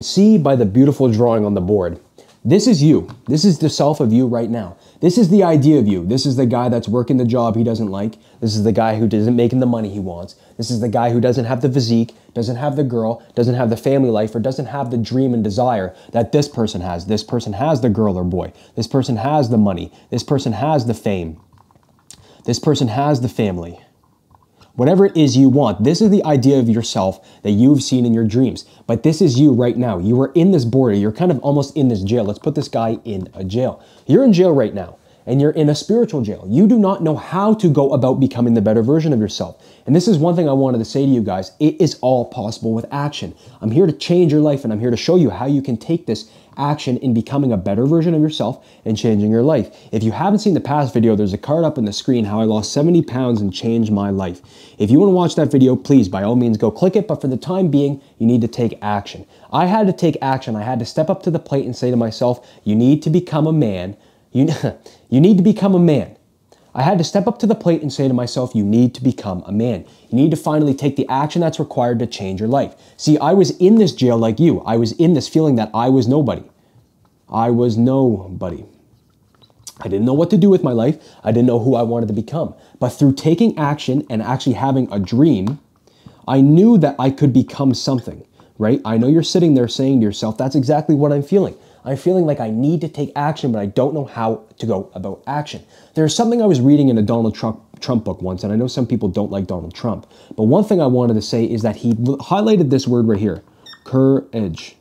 See by the beautiful drawing on the board. This is you. This is the self of you right now. This is the idea of you. This is the guy that's working the job he doesn't like. This is the guy who isn't making the money he wants. This is the guy who doesn't have the physique, doesn't have the girl, doesn't have the family life, or doesn't have the dream and desire that this person has. This person has the girl or boy. This person has the money. This person has the fame. This person has the family. Whatever it is you want, this is the idea of yourself that you've seen in your dreams. But this is you right now. You are in this border. You're kind of almost in this jail. Let's put this guy in a jail. You're in jail right now and you're in a spiritual jail. You do not know how to go about becoming the better version of yourself. And this is one thing I wanted to say to you guys. It is all possible with action. I'm here to change your life and I'm here to show you how you can take this action in becoming a better version of yourself and changing your life. If you haven't seen the past video, there's a card up on the screen how I lost 70 pounds and changed my life. If you want to watch that video, please, by all means, go click it. But for the time being, you need to take action. I had to take action. I had to step up to the plate and say to myself, you need to become a man. You, you need to become a man. I had to step up to the plate and say to myself, you need to become a man. You need to finally take the action that's required to change your life. See, I was in this jail like you. I was in this feeling that I was nobody. I was nobody. I didn't know what to do with my life. I didn't know who I wanted to become. But through taking action and actually having a dream, I knew that I could become something, right? I know you're sitting there saying to yourself, that's exactly what I'm feeling. I'm feeling like I need to take action, but I don't know how to go about action. There's something I was reading in a Donald Trump, Trump book once, and I know some people don't like Donald Trump, but one thing I wanted to say is that he highlighted this word right here, courage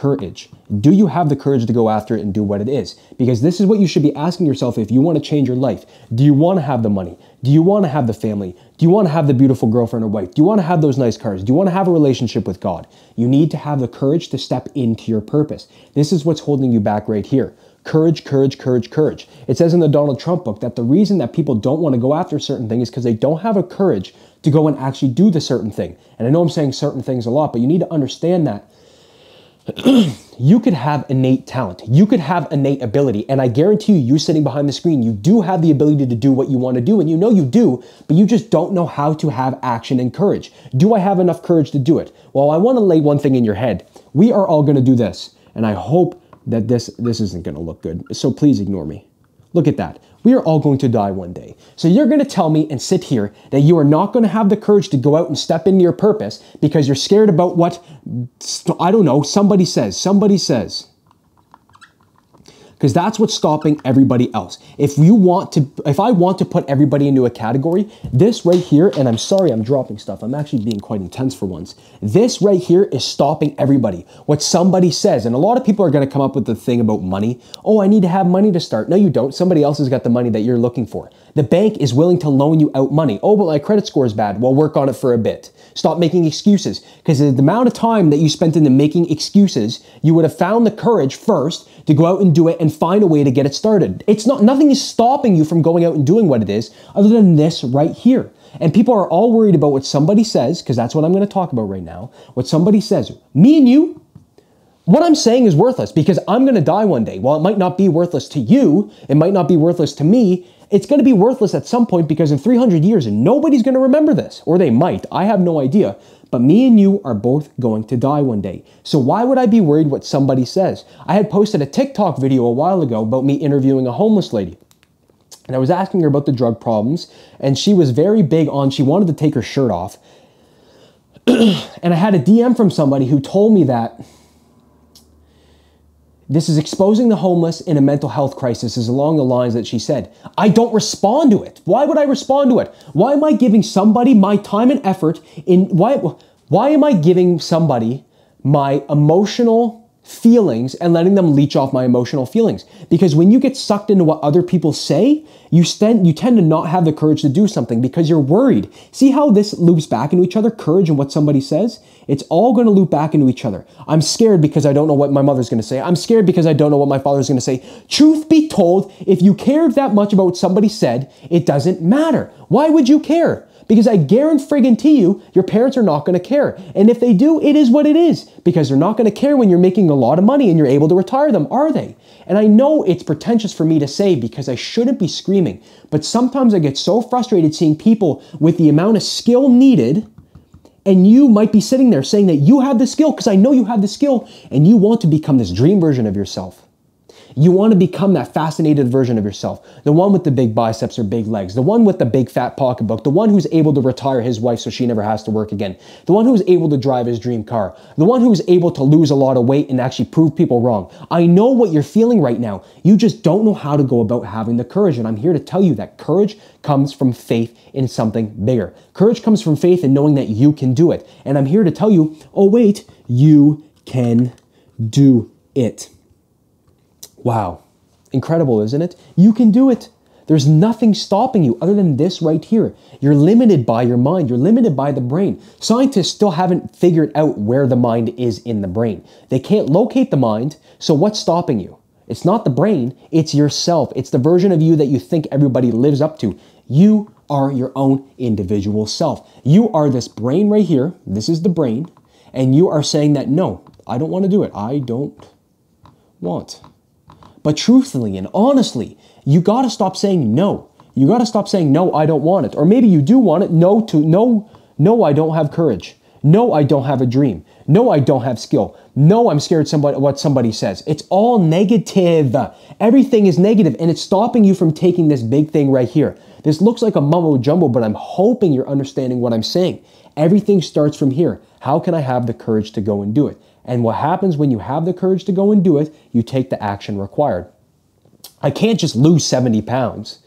courage. Do you have the courage to go after it and do what it is? Because this is what you should be asking yourself if you want to change your life. Do you want to have the money? Do you want to have the family? Do you want to have the beautiful girlfriend or wife? Do you want to have those nice cars? Do you want to have a relationship with God? You need to have the courage to step into your purpose. This is what's holding you back right here. Courage, courage, courage, courage. It says in the Donald Trump book that the reason that people don't want to go after certain things is because they don't have a courage to go and actually do the certain thing. And I know I'm saying certain things a lot, but you need to understand that you could have innate talent. You could have innate ability. And I guarantee you, you're sitting behind the screen, you do have the ability to do what you want to do. And you know you do, but you just don't know how to have action and courage. Do I have enough courage to do it? Well, I want to lay one thing in your head. We are all going to do this. And I hope that this, this isn't going to look good. So please ignore me. Look at that. We are all going to die one day. So you're going to tell me and sit here that you are not going to have the courage to go out and step into your purpose because you're scared about what, I don't know, somebody says. Somebody says because that's what's stopping everybody else. If you want to, if I want to put everybody into a category, this right here, and I'm sorry I'm dropping stuff, I'm actually being quite intense for once. This right here is stopping everybody. What somebody says, and a lot of people are gonna come up with the thing about money. Oh, I need to have money to start. No, you don't. Somebody else has got the money that you're looking for. The bank is willing to loan you out money. Oh, but my credit score is bad. Well, work on it for a bit. Stop making excuses because the amount of time that you spent into making excuses, you would have found the courage first to go out and do it and find a way to get it started. It's not, nothing is stopping you from going out and doing what it is other than this right here. And people are all worried about what somebody says, because that's what I'm going to talk about right now. What somebody says. Me and you, what I'm saying is worthless because I'm going to die one day. While it might not be worthless to you, it might not be worthless to me, it's going to be worthless at some point because in 300 years, nobody's going to remember this. Or they might. I have no idea. But me and you are both going to die one day. So why would I be worried what somebody says? I had posted a TikTok video a while ago about me interviewing a homeless lady. And I was asking her about the drug problems, and she was very big on, she wanted to take her shirt off. and I had a DM from somebody who told me that this is exposing the homeless in a mental health crisis, is along the lines that she said. I don't respond to it. Why would I respond to it? Why am I giving somebody my time and effort in why why am I giving somebody my emotional feelings and letting them leech off my emotional feelings. Because when you get sucked into what other people say, you, stand, you tend to not have the courage to do something because you're worried. See how this loops back into each other? Courage and what somebody says? It's all going to loop back into each other. I'm scared because I don't know what my mother's going to say. I'm scared because I don't know what my father's going to say. Truth be told, if you cared that much about what somebody said, it doesn't matter. Why would you care? Because I guarantee you, your parents are not going to care. And if they do, it is what it is. Because they're not going to care when you're making a lot of money and you're able to retire them, are they? And I know it's pretentious for me to say because I shouldn't be screaming, but sometimes I get so frustrated seeing people with the amount of skill needed And you might be sitting there saying that you have the skill because I know you have the skill and you want to become this dream version of yourself. You want to become that fascinated version of yourself. The one with the big biceps or big legs. The one with the big fat pocketbook. The one who's able to retire his wife so she never has to work again. The one who's able to drive his dream car. The one who's able to lose a lot of weight and actually prove people wrong. I know what you're feeling right now. You just don't know how to go about having the courage. And I'm here to tell you that courage comes from faith in something bigger. Courage comes from faith in knowing that you can do it. And I'm here to tell you, oh, wait, you can do it. Wow. Incredible, isn't it? You can do it. There's nothing stopping you other than this right here. You're limited by your mind. You're limited by the brain. Scientists still haven't figured out where the mind is in the brain. They can't locate the mind, so what's stopping you? It's not the brain, it's yourself. It's the version of you that you think everybody lives up to. You are your own individual self. You are this brain right here. This is the brain. And you are saying that, no, I don't want to do it. I don't want. But truthfully and honestly, you got to stop saying no. You got to stop saying no, I don't want it. Or maybe you do want it. No to no, no, I don't have courage. No, I don't have a dream. No, I don't have skill. No, I'm scared somebody what somebody says. It's all negative. Everything is negative and it's stopping you from taking this big thing right here. This looks like a mumbo jumbo, but I'm hoping you're understanding what I'm saying. Everything starts from here. How can I have the courage to go and do it? And what happens when you have the courage to go and do it, you take the action required. I can't just lose 70 pounds.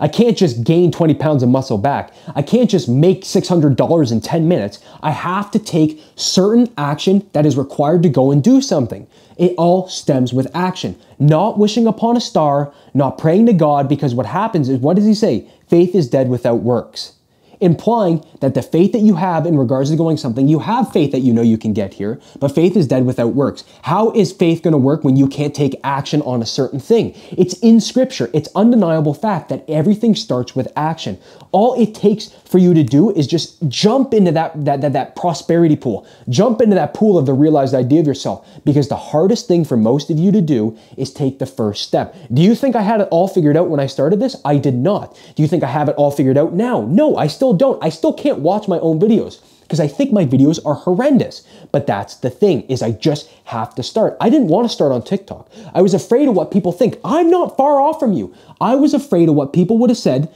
I can't just gain 20 pounds of muscle back. I can't just make $600 in 10 minutes. I have to take certain action that is required to go and do something. It all stems with action, not wishing upon a star, not praying to God, because what happens is, what does he say? Faith is dead without works implying that the faith that you have in regards to going something, you have faith that you know you can get here, but faith is dead without works. How is faith going to work when you can't take action on a certain thing? It's in scripture. It's undeniable fact that everything starts with action. All it takes for you to do is just jump into that, that, that, that prosperity pool. Jump into that pool of the realized idea of yourself because the hardest thing for most of you to do is take the first step. Do you think I had it all figured out when I started this? I did not. Do you think I have it all figured out now? No, I still don't. I still can't watch my own videos because I think my videos are horrendous. But that's the thing is I just have to start. I didn't want to start on TikTok. I was afraid of what people think. I'm not far off from you. I was afraid of what people would have said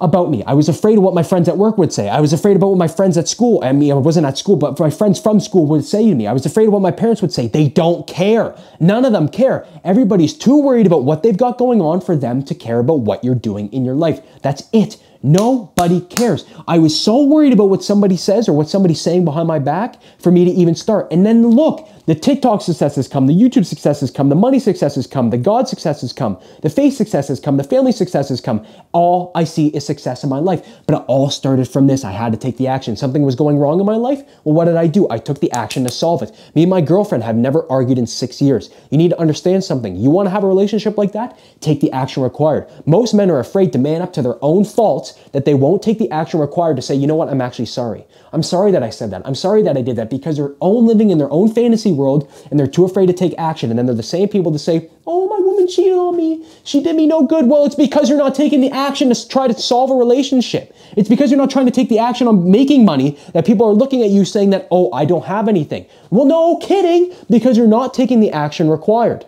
about me. I was afraid of what my friends at work would say. I was afraid about what my friends at school, I mean, I wasn't at school, but my friends from school would say to me. I was afraid of what my parents would say. They don't care. None of them care. Everybody's too worried about what they've got going on for them to care about what you're doing in your life. That's it. Nobody cares. I was so worried about what somebody says or what somebody's saying behind my back for me to even start. And then look, the TikTok successes come, the YouTube successes come, the money successes come, the God successes come, the faith successes come, the family successes come. All I see is success in my life. But it all started from this. I had to take the action. Something was going wrong in my life. Well, what did I do? I took the action to solve it. Me and my girlfriend have never argued in six years. You need to understand something. You want to have a relationship like that? Take the action required. Most men are afraid to man up to their own faults that they won't take the action required to say, you know what, I'm actually sorry. I'm sorry that I said that. I'm sorry that I did that because they're own living in their own fantasy world and they're too afraid to take action. And then they're the same people to say, oh, my woman cheated on me. She did me no good. Well, it's because you're not taking the action to try to solve a relationship. It's because you're not trying to take the action on making money that people are looking at you saying that, oh, I don't have anything. Well, no kidding, because you're not taking the action required.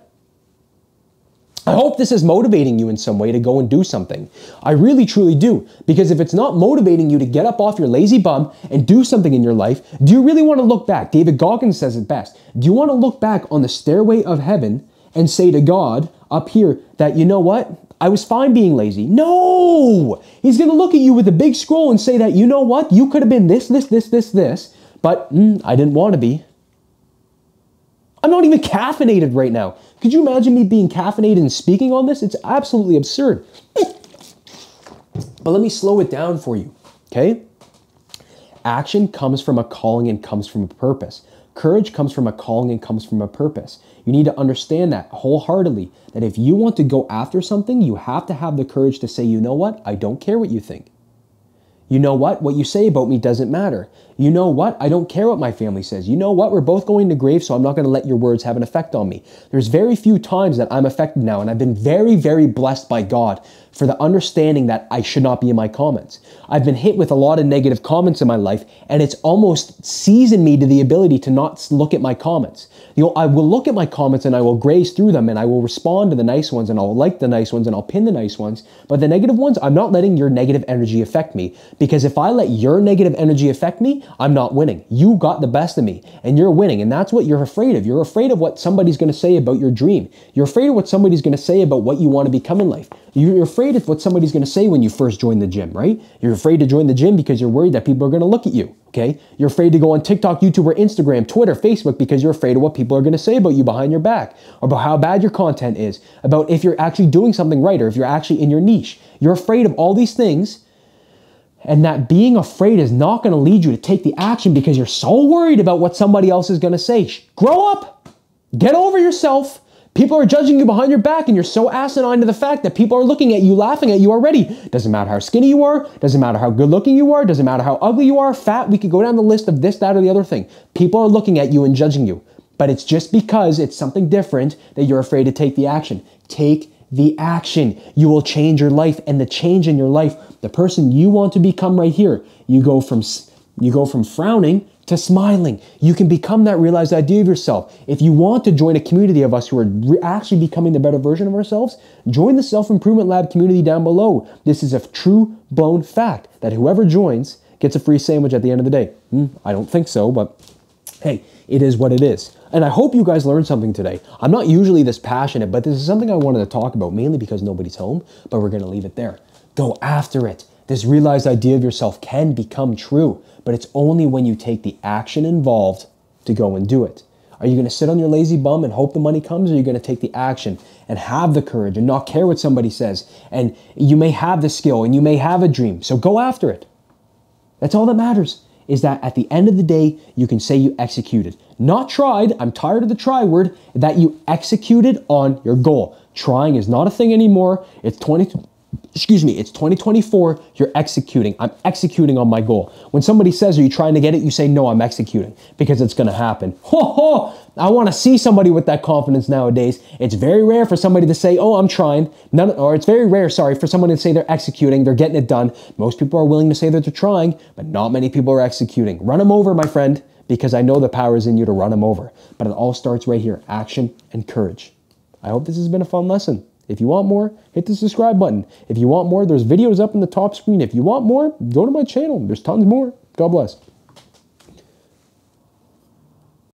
I hope this is motivating you in some way to go and do something. I really truly do. Because if it's not motivating you to get up off your lazy bum and do something in your life, do you really want to look back? David Goggins says it best. Do you want to look back on the stairway of heaven and say to God up here that, you know what? I was fine being lazy. No! He's going to look at you with a big scroll and say that, you know what? You could have been this, this, this, this, this, but mm, I didn't want to be. I'm not even caffeinated right now. Could you imagine me being caffeinated and speaking on this? It's absolutely absurd. But let me slow it down for you, okay? Action comes from a calling and comes from a purpose. Courage comes from a calling and comes from a purpose. You need to understand that wholeheartedly that if you want to go after something, you have to have the courage to say, you know what? I don't care what you think. You know what? What you say about me doesn't matter. You know what? I don't care what my family says. You know what? We're both going to grave, so I'm not going to let your words have an effect on me. There's very few times that I'm affected now, and I've been very, very blessed by God for the understanding that I should not be in my comments. I've been hit with a lot of negative comments in my life, and it's almost seasoned me to the ability to not look at my comments. You know, I will look at my comments and I will graze through them and I will respond to the nice ones and I'll like the nice ones and I'll pin the nice ones. But the negative ones, I'm not letting your negative energy affect me because if I let your negative energy affect me, I'm not winning. You got the best of me and you're winning. And that's what you're afraid of. You're afraid of what somebody's going to say about your dream. You're afraid of what somebody's going to say about what you want to become in life. You're afraid of what somebody's going to say when you first join the gym, right? You're afraid to join the gym because you're worried that people are going to look at you. Okay. You're afraid to go on TikTok, YouTube, or Instagram, Twitter, Facebook because you're afraid of what people are going to say about you behind your back, about how bad your content is, about if you're actually doing something right, or if you're actually in your niche. You're afraid of all these things. And that being afraid is not going to lead you to take the action because you're so worried about what somebody else is going to say. Grow up. Get over yourself. People are judging you behind your back, and you're so asinine to the fact that people are looking at you, laughing at you already. Doesn't matter how skinny you are, doesn't matter how good looking you are, doesn't matter how ugly you are, fat. We could go down the list of this, that, or the other thing. People are looking at you and judging you. But it's just because it's something different that you're afraid to take the action. Take the action. You will change your life, and the change in your life, the person you want to become right here, you go from you go from frowning to smiling. You can become that realized idea of yourself. If you want to join a community of us who are re- actually becoming the better version of ourselves, join the Self Improvement Lab community down below. This is a true blown fact that whoever joins gets a free sandwich at the end of the day. Hmm, I don't think so, but hey, it is what it is. And I hope you guys learned something today. I'm not usually this passionate, but this is something I wanted to talk about, mainly because nobody's home, but we're to leave it there. Go after it. This realized idea of yourself can become true, but it's only when you take the action involved to go and do it. Are you going to sit on your lazy bum and hope the money comes, or are you going to take the action and have the courage and not care what somebody says? And you may have the skill and you may have a dream, so go after it. That's all that matters is that at the end of the day, you can say you executed. Not tried, I'm tired of the try word, that you executed on your goal. Trying is not a thing anymore. It's 20, excuse me, it's 2024, you're executing. I'm executing on my goal. When somebody says, Are you trying to get it? You say, No, I'm executing because it's going to happen. Ho, ho! I want to see somebody with that confidence nowadays. It's very rare for somebody to say, Oh, I'm trying. None, or it's very rare, sorry, for someone to say they're executing, they're getting it done. Most people are willing to say that they're trying, but not many people are executing. Run them over, my friend, because I know the power is in you to run them over. But it all starts right here action and courage. I hope this has been a fun lesson. If you want more, hit the subscribe button. If you want more, there's videos up in the top screen. If you want more, go to my channel. There's tons more. God bless.